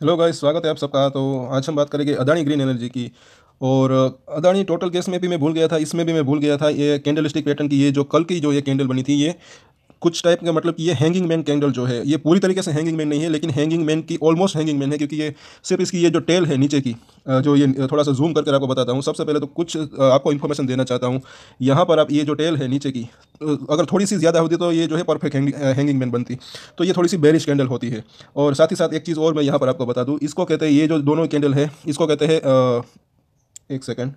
Hello guys स्वागत है आप सबका। तो आज हम बात करेंगे अदानी ग्रीन एनर्जी की। और अदानी टोटल केस में भी मैं भूल गया था, इसमें भी मैं भूल गया था, ये कैंडल स्टिक पैटर्न की, ये जो कल की जो ये कैंडल बनी थी, ये कुछ टाइप का मतलब ये हैंगिंग मैन कैंडल जो है, ये पूरी तरीके से हैंगिंग मैन नहीं है, लेकिन हैंगिंग मैन की ऑलमोस्ट हैंगिंग मैन है, क्योंकि ये सिर्फ़ इसकी ये जो टेल है नीचे की जो ये थोड़ा सा जूम करके आपको बताता हूँ। सबसे पहले तो कुछ आपको इन्फॉर्मेशन देना चाहता हूँ। यहाँ पर आप ये जो टेल है नीचे की अगर थोड़ी सी ज़्यादा होती तो ये जो है परफेक्ट हैंगिंग मैन बनती। तो ये थोड़ी सी बेरिश कैंडल होती है। और साथ ही साथ एक चीज़ और मैं यहाँ पर आपको बता दूँ, इसको कहते हैं ये जो दोनों कैंडल है, इसको कहते हैं एक सेकेंड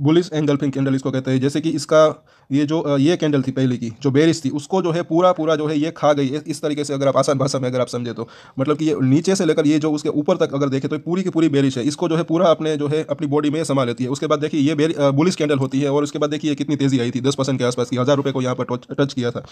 बुलिस एंगल एंगल्फिंग कैंडल इसको कहते हैं। जैसे कि इसका ये जो ये कैंडल थी पहले की, जो बेरिस थी, उसको जो है पूरा पूरा जो है ये खा गई। इस तरीके से अगर आप आसान भाषा में अगर आप समझे तो। मतलब कि ये नीचे से लेकर ये जो उसके ऊपर तक अगर देखें तो पूरी की पूरी बेरिश है। इसको जो है पूरा अपने जो है अपनी बॉडी में समा लेती है। उसके बाद देखिए ये बुलिस कैंडल होती है और उसके बाद देखिए कितनी तेज़ी आई थी, दस के आसपास की, हज़ार रुपये को यहाँ पर टच किया था।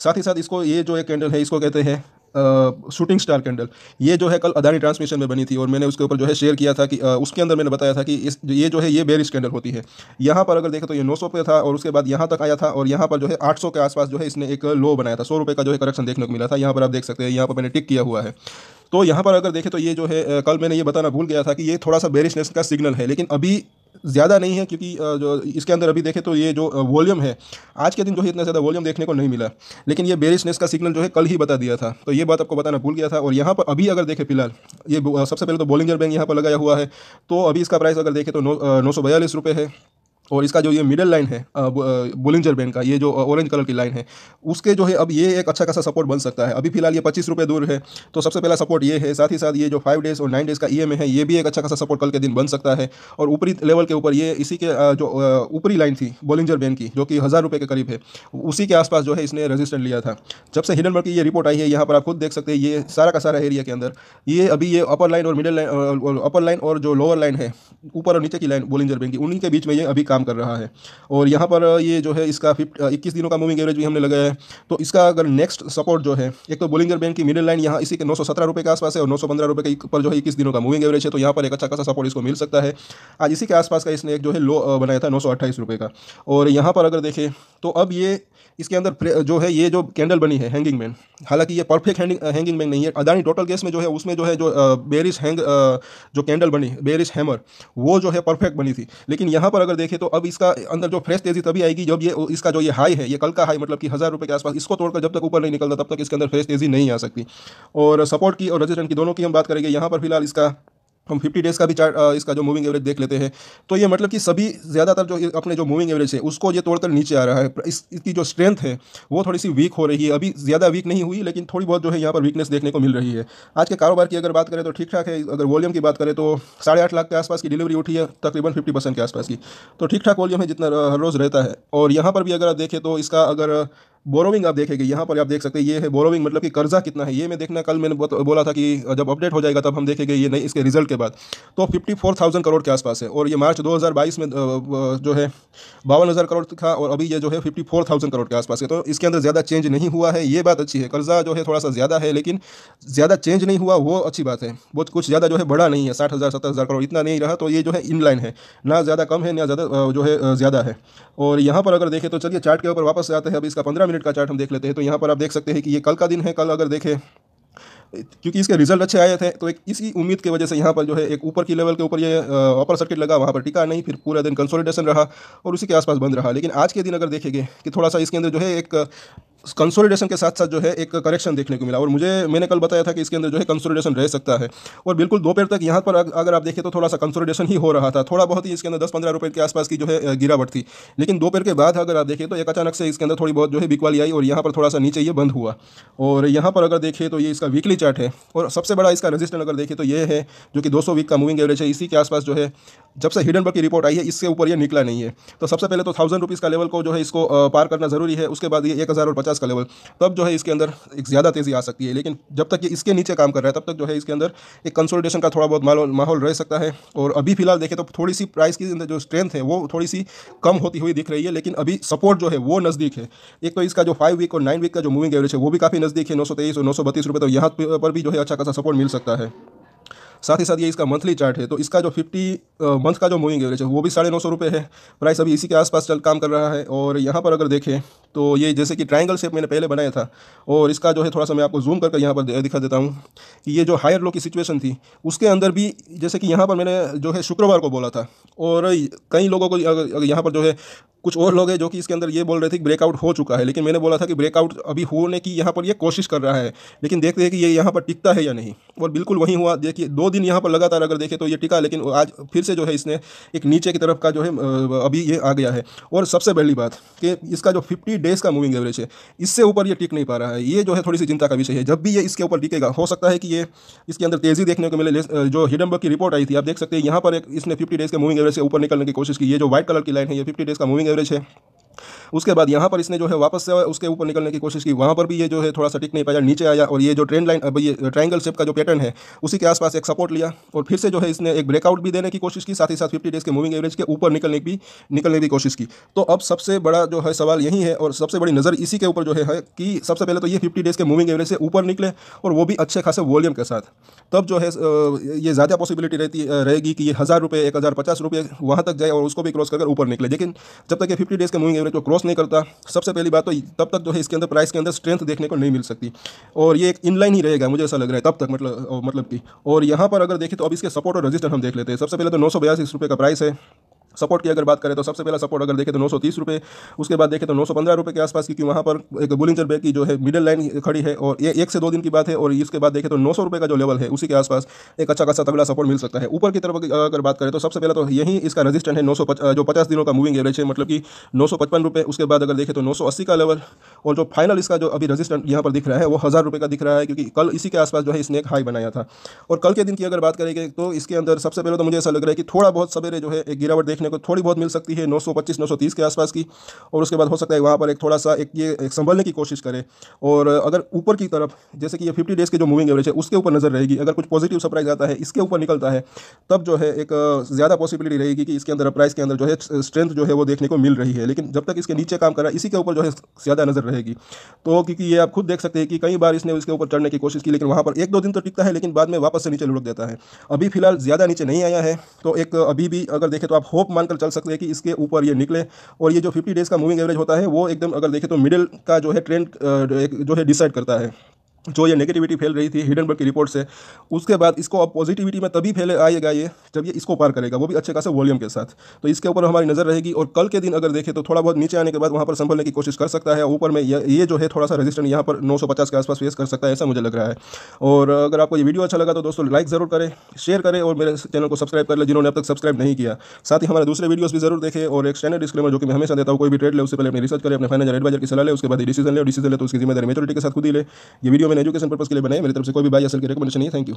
साथ ही साथ इसको ये जो एक कैंडल है, इसको कहते हैं शूटिंग स्टार कैंडल ये जो है कल अदानी ट्रांसमिशन में बनी थी और मैंने उसके ऊपर जो है शेयर किया था कि आ, उसके अंदर मैंने बताया था कि इस ये जो है ये बेरिश कैंडल होती है। यहाँ पर अगर देखें तो ये 900 पे था और उसके बाद यहाँ तक आया था और यहाँ पर जो है 800 के आसपास जो है इसने एक लो बनाया था। सौ रुपये का जो है करेक्शन देखने को मिला था। यहाँ पर आप देख सकते हैं यहाँ पर मैंने टिक किया हुआ है। तो यहाँ पर अगर देखें तो ये जो है कल मैंने ये बताना भूल गया था कि ये थोड़ा सा बेरिशनेस का सिग्नल है लेकिन अभी ज़्यादा नहीं है क्योंकि जो इसके अंदर अभी देखें तो ये जो वॉल्यूम है, आज के दिन जो है इतना ज़्यादा वॉल्यूम देखने को नहीं मिला। लेकिन ये बेरिशनेस का सिग्नल जो है कल ही बता दिया था। तो ये बात आपको बताना भूल गया था और यहाँ पर अभी अगर देखें फ़िलहाल, ये सबसे पहले तो बोलिंजर बैंक यहाँ पर लगाया हुआ है। तो अभी इसका प्राइस अगर देखें तो नौ नौ है। और इसका जो ये मिडल लाइन है बोलिंजर बैंड का, ये जो ऑरेंज कलर की लाइन है, उसके जो है अब ये एक अच्छा खासा सपोर्ट बन सकता है। अभी फ़िलहाल ये पच्चीस रुपये दूर है तो सबसे पहला सपोर्ट ये है, साथ ही साथ ये जो फाइव डेज़ और नाइन डेज़ का ई है, ये भी एक अच्छा खासा सपोर्ट कल के दिन बन सकता है। और ऊपरी लेवल के ऊपर ये, इसी के जो ऊपरी लाइन थी बोलिंजर बैंड की, जो कि हज़ार रुपये के करीब है, उसी के आसपास जो है इसने रजिस्टेंट लिया था। जब से हिडनबर्ग की ये रिपोर्ट आई है, यहाँ पर आप खुद देख सकते हैं, ये सारा का सारा एरिया के अंदर, ये अभी ये अपर लाइन और मिडल लाइन अपर लाइन और जो लोअर लाइन है, ऊपर और नीचे की लाइन बोलिंजर बैंक की, उन्हीं के बीच में ये अभी काम कर रहा है। और यहाँ पर ये जो है इसका फिफ्ट दिनों का मूविंग एवरेज भी हमने लगाया है। तो इसका अगर नेक्स्ट सपोर्ट जो है, एक तो बोलिंगर बैंक की मिडिल लाइन यहाँ इसी के नौ सौ के आसपास है और नौ सौ पंद्रह के ऊपर जो है इक्कीस दिनों का मूविंग एवरेज है। तो यहाँ पर एक अच्छा खासा सपोर्ट इसको मिल सकता है। आज इसी के आसपास का इसने एक जो है लो बनाया था नौ का। और यहाँ पर अगर देखें तो अब ये इसके अंदर जो है ये जो कैंडल बनी है, हैंगिंग मैन, हालाँकि ये परफेक्ट हैंगिंग हैंगिंग मैन नहीं है। अदानी टोटल केस में जो है, उसमें जो है जो बेरिस हैंग जो कैंडल बनी बेरिस हैमर, वो जो है परफेक्ट बनी थी। लेकिन यहाँ पर अगर देखें तो अब इसका अंदर जो फ्रेश तेज़ी तभी आएगी जब ये, इसका जो ये हाई है, ये कल का हाई मतलब कि हज़ार रुपये के आसपास, इसको तोड़कर जब तक ऊपर नहीं निकलता, तब तक इसके अंदर फ्रेश तेज़ी नहीं आ सकती। और सपोर्ट की और रजिस्टेंट की दोनों की हम बात करेंगे, यहाँ पर फ़िलहाल इसका हम फिफ्टी डेज़ का भी चार्ट इसका जो मूविंग एवरेज देख लेते हैं तो ये मतलब कि सभी ज़्यादातर जो अपने जो मूविंग एवरेज है, उसको ये तोड़कर नीचे आ रहा है। इस, इसकी जो स्ट्रेंथ है, वो थोड़ी सी वीक हो रही है। अभी ज़्यादा वीक नहीं हुई, लेकिन थोड़ी बहुत जो है यहाँ पर वीकनेस देखने को मिल रही है। आज के कारोबार की अगर बात करें तो ठीक ठाक है। अगर वॉल्यूम की बात करें तो साढ़े आठ लाख के आसपास की डिलीवरी उठी है, तकरीबन फिफ्टी परसेंट के आसपास की। तो ठीक ठाक वॉल्यूम है जितना हर रोज़ रहता है। और यहाँ पर भी अगर आप देखें तो इसका अगर बोरोविंग आप देखेंगे, यहाँ पर आप देख सकते हैं, ये है बोरोविंग मतलब कि कर्जा कितना है, ये मैं देखना, कल मैंने बोला था कि जब अपडेट हो जाएगा तब हम देखेंगे ये नहीं इसके रिज़ल्ट के बाद। तो फिफ्टी फोर थाउज़ेंड करोड़ के आसपास है, और ये मार्च दो हज़ार बाईस में जो है, बावन हज़ार करोड़ था, और अभी ये जो है फिफ्टी फोर थाउज़ेंड करोड़ के आसपास है। तो इसके अंदर ज़्यादा चेंज नहीं हुआ है, ये बात अच्छी है, कर्जा जो है थोड़ा सा ज़्यादा है, लेकिन ज़्यादा चेंज नहीं हुआ, वो अच्छी बात है। बहुत कुछ ज़्यादा जो है बड़ा नहीं है, साठ हज़ार, सत्तर हज़ार करोड़, इतना नहीं रहा तो ये जो है इनलाइन है, ना ज़्यादा कम है, ना ज़्यादा जो है ज़्यादा है। और यहाँ पर अगर देखें तो चलिए चार्ट के ऊपर वापस आते हैं अभी इसका पंद्रह मिनट का चार्ट हम देख लेते हैं। तो यहाँ पर आप देख सकते हैं कि ये कल का दिन है, कल अगर देखें, क्योंकि इसके रिज़ल्ट अच्छे आए थे तो एक इसी उम्मीद की वजह से यहाँ पर जो है एक ऊपर की लेवल के ऊपर ये अपर सर्किट लगा, वहाँ पर टिका नहीं, फिर पूरा दिन कंसोलिडेशन रहा और उसी के आसपास बंद रहा। लेकिन आज के दिन अगर देखेंगे कि थोड़ा सा इसके अंदर जो है एक कंसोलिडेशन के साथ साथ जो है एक करेक्शन देखने को मिला और मुझे, मैंने कल बताया था कि इसके अंदर जो है कंसोलिडेशन रह सकता है। और बिल्कुल दोपहर तक यहाँ पर अगर आप देखें तो थोड़ा सा कंसोलिडेशन ही हो रहा था। थोड़ा बहुत ही इसके अंदर दस पंद्रह रुपये के आसपास की जो है गिरावट थी। लेकिन दोपहर के बाद अगर आप देखें तो एक अचानक से इसके अंदर थोड़ी बहुत जो है बिकवाली आई और यहाँ पर थोड़ा सा नीचे ये बंद हुआ। और यहाँ पर अगर देखें तो ये इसका वीकली चार्ट है। और सबसे बड़ा इसका रजिस्टेंट अगर देखें तो ये है, जो कि दो सौ वीक का मूविंग एवरेज है। इसी के आसपास जो है, जब से हिडनबर्ग की रिपोर्ट आई है इसके ऊपर ये निकला नहीं है। तो सबसे पहले तो थाउज़ेंड रुपीज़ का लेवल को जो है इसको पार करना ज़रूरी है। उसके बाद ये एक हज़ार और पचास का लेवल, तब जो है इसके अंदर एक ज़्यादा तेज़ी आ सकती है। लेकिन जब तक ये इसके नीचे काम कर रहा है, तब तक जो है इसके अंदर एक कंसोलिडेशन का थोड़ा बहुत माहौल रह सकता है। और अभी फ़िलहाल देखें तो थोड़ी सी प्राइस की जो स्ट्रेंथ है, वो थोड़ी सी कम होती हुई दिख रही है, लेकिन अभी सपोर्ट जो है, वो नज़दीक है। एक तो इसका जो फाइव वीक और नाइन वीक का जो मूविंग एवरेज है, वो भी काफ़ी नज़दीक है, नौ सौ तेईस और नौ सौ तो यहाँ पर भी जो है अच्छा खासा सपोर्ट मिल सकता है। साथ ही साथ ये इसका मंथली चार्ट है तो इसका जो फिफ्टी मंथ का जो मूविंग एवरेज है, वो भी साढ़े नौ सौ रुपये है। प्राइस अभी इसी के आसपास चल, काम कर रहा है और यहाँ पर अगर देखें तो ये जैसे कि ट्रायंगल शेप मैंने पहले बनाया था और इसका जो है थोड़ा सा मैं आपको जूम करके यहाँ पर दिखा देता हूँ कि ये जो हायर लो की सिचुएशन थी, उसके अंदर भी जैसे कि यहाँ पर मैंने जो है शुक्रवार को बोला था और कई लोगों को यहाँ पर जो है कुछ और लोग हैं जो कि इसके अंदर ये बोल रहे थे कि ब्रेकआउट हो चुका है, लेकिन मैंने बोला था कि ब्रेकआउट अभी होने की यहाँ पर ये कोशिश कर रहा है, लेकिन देखते हैं कि ये यहाँ पर टिकता है या नहीं। और बिल्कुल वही हुआ, देखिए, दो दिन यहाँ पर लगातार अगर देखें तो ये टिका, लेकिन आज फिर से जो है इसने एक नीचे की तरफ़ का जो है अभी ये आ गया है। और सबसे पहली बात कि इसका जो फिफ्टी डेज़ का मूविंग एवरेज है, इससे ऊपर ये टिक नहीं पा रहा है। ये जो है थोड़ी सी चिंता का विषय है। जब भी ये इसके ऊपर टिकेगा, हो सकता है कि ये इसके अंदर तेज़ी देखने को मिले। जो हिडनबर्ग की रिपोर्ट आई थी, आप देख सकते हैं, यहाँ पर एक इसने फिफ्टी डेज़ के मूविंग एवरेज से ऊपर निकलने की कोशिश की। ये जो व्हाइट कलर की लाइन है, ये फिफ्टी डेज़ का मूविंग एवरेज है उसके बाद यहाँ पर इसने जो है वापस से उसके ऊपर निकलने की कोशिश की। वहाँ पर भी ये जो है थोड़ा सा टिक नहीं पाया, नीचे आया और ये जो ट्रेंड लाइन अब ये ट्राइंगल शेप का जो पैटर्न है, उसी के आसपास एक सपोर्ट लिया और फिर से जो है इसने एक ब्रेकआउट भी देने की कोशिश की, साथ ही साथ फिफ्टी डेज़ के मूविंग एवरेज के ऊपर निकलने की निकलने की कोशिश की। तो अब सबसे बड़ा जो है सवाल यही है और सबसे बड़ी नज़र इसी के ऊपर जो है कि सबसे पहले तो ये फिफ्टी डेज़ के मूविंग एवरेज से ऊपर निकले और वो भी अच्छे खासे वॉल्यूम के साथ। तब जो है ये ज़्यादा पॉसिबिलिटी रहती रहेगी कि ये हज़ार रुपये, एक हज़ार पचास रुपये वहाँ तक जाए और उसको भी क्रॉस कर ऊपर निकले। लेकिन जब तक ये फिफ्टी डेज़ के मूविंग एवरेज को क्रॉस नहीं करता। सबसे पहली बात तो तब तक जो है इसके अंदर प्राइस के अंदर स्ट्रेंथ देखने को नहीं मिल सकती। और ये एक इनलाइन ही रहेगा, मुझे ऐसा लग रहा है, तब तक मतलब मतलब कि। और यहाँ पर अगर देखें तो अब इसके सपोर्ट और रजिस्टर हम देख लेते हैं। सबसे पहले तो नौ सौ बयासी रुपये का प्राइस है। सपोर्ट की अगर बात करें तो सबसे पहला सपोर्ट अगर देखें तो नौ सौ तीस रुपये उसके बाद देखें तो नौ सौ पंद्रह रुपये के आसपास क्योंकि वहाँ पर एक बुलिंचर बैग की जो है मिडिल लाइन खड़ी है और ये एक से दो दिन की बात है और इसके बाद देखें तो नौ सौ रुपये का जो लेवल है उसी के आसपास एक अच्छा खासा तगड़ा सपोर्ट मिल सकता है। ऊपर की तरफ़ अगर बात करें तो सबसे पहले तो यही इसका रजिस्टेंट है नौ सौ जो पचास दिनों का मूविंग एवरेज है मतलब कि नौ सौ पचपन रुपये उसके बाद अगर देखें तो नौ सौ अस्सी का लेवल और जो फाइनल इसका जो अभी रजिस्टेंट यहाँ पर दिख रहा है वो हज़ार रुपये का दिख रहा है क्योंकि कल इसी के आसपास जो है इसने एक हाई बनाया था। और कल के दिन की अगर बात करेंगे तो इसके अंदर सबसे पहले तो मुझे ऐसा लग रहा है कि थोड़ा बहुत सवेरे जो है एक गिरावट देखने को थोड़ी बहुत मिल सकती है 925 930 के आसपास की। और उसके बाद हो सकता है वहाँ पर एक थोड़ा सा एक ये, एक संभलने की कोशिश करें। और अगर ऊपर की तरफ़, जैसे कि ये फिफ्टी डेज़ के जो मूविंग एवरेज है, उसके ऊपर नज़र रहेगी, अगर कुछ पॉजिटिव सरप्राइज़ आता है, इसके ऊपर निकलता है, तब जो है एक ज़्यादा पॉसिबिलिटी रहेगी कि इसके अंदर प्राइस के अंदर जो है स्ट्रेंथ जो है वो देखने को मिल रही है। लेकिन जब तक इसके नीचे काम कर रहा है, इसी के ऊपर जो है ज़्यादा नज़र रहेगी। तो क्योंकि ये आप खुद देख सकते हैं कि कई बार इसने इसके ऊपर चढ़ने की कोशिश की, लेकिन वहाँ पर एक दो दिन तो टिकता है, लेकिन बाद में वापस से नीचे लुढ़क देता है। अभी फ़िलहाल ज़्यादा नीचे नहीं आया है तो एक, अभी भी अगर देखें तो आप होप मानकर चल सकते हैं कि इसके ऊपर ये निकले। और ये जो फिफ्टी डेज़ का मूविंग एवरेज होता है, वो एकदम अगर देखें तो मिडिल का जो है ट्रेंड जो है डिसाइड करता है। जो ये नेगेटिविटी फैल रही थी हिडनबर्ग की रिपोर्ट से, उसके बाद इसको अब पॉजिटिविटी में तभी फैले, आएगा ये, जब ये इसको पार करेगा, वो भी अच्छे खासे वॉल्यूम के साथ। तो इसके ऊपर हमारी नज़र रहेगी, और कल के दिन अगर देखें तो थोड़ा बहुत नीचे आने के बाद वहाँ पर संभलने की कोशिश कर सकता है, ऊपर में ये जो है थोड़ा सा रजिस्टेंट यहाँ पर नौ सौ पचास के आसपास फेस कर सकता है, ऐसा मुझे लग रहा है। और अगर आपको ये वीडियो अच्छा लगा तो दोस्तों लाइक ज़रूर करें शेयर करें, और मेरे चैनल को सब्सक्राइब कर ले, जिन्होंने अब तक सब्सक्राइब नहीं किया। साथ ही हमारे दूसरे वीडियोज़ भी ज़रूर देखें, और एक स्टैंडर्ड डिस्क्लेमर जो कि मैं हमेशा देता हूँ, कोई भी ट्रेड ले, उससे पहले अपनी रिसर्च करें, अपने फाइनेंशियल एडवाइजर की सलाह ले, उसके बाद डिसीज़न ले डिसीज़न ले तो उसकी ज़िम्मेदारी मेचोरिटी के साथ खुद ही ले। ये वीडियो मैंने एजुकेशन पर्पस के लिए बनाए। मेरी तरफ़ से कोई भी बाई असल की रिकमेंडेशन नहीं थैंक यू